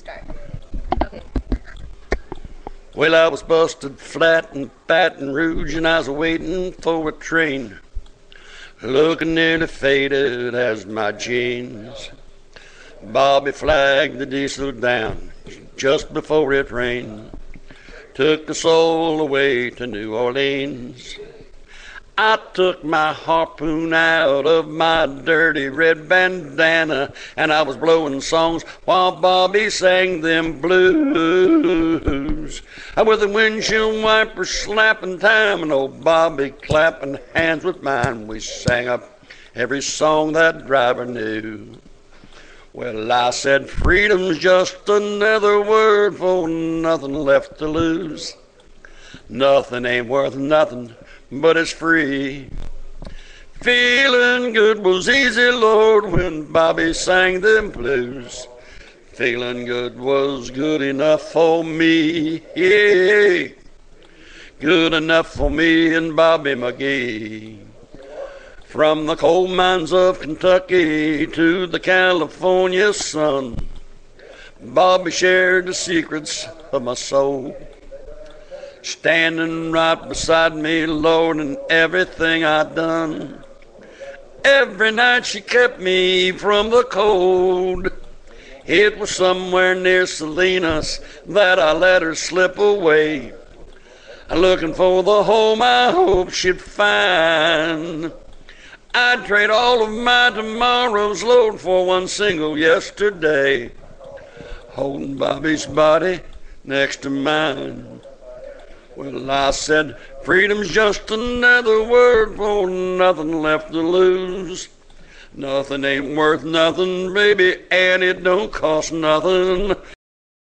start. Okay. Well, I was busted flat and fat in Baton Rouge and I was waiting for a train. Looking nearly faded as my jeans. Bobby flagged the diesel down just before it rained. Took the soul away to New Orleans. I took my harpoon out of my dirty red bandana and I was blowing songs while Bobby sang them blues. I With the windshield wiper slapping time and old Bobby clapping hands with mine, we sang up every song that driver knew. Well, I said, freedom's just another word for nothing left to lose. Nothing ain't worth nothing but it's free. Feeling good was easy, Lord, when Bobby sang them blues. Feeling good was good enough for me. Yeah. Good enough for me and Bobby McGee. From the coal mines of Kentucky to the California sun, Bobby shared the secrets of my soul standing right beside me, Lord, in everything I done. Every night she kept me from the cold. It was somewhere near Salinas that I let her slip away, looking for the home I hoped she'd find. I'd trade all of my tomorrow's load for one single yesterday, holding Bobby's body next to mine. Well, I said, freedom's just another word for nothing left to lose. Nothing ain't worth nothing, baby, and it don't cost nothing.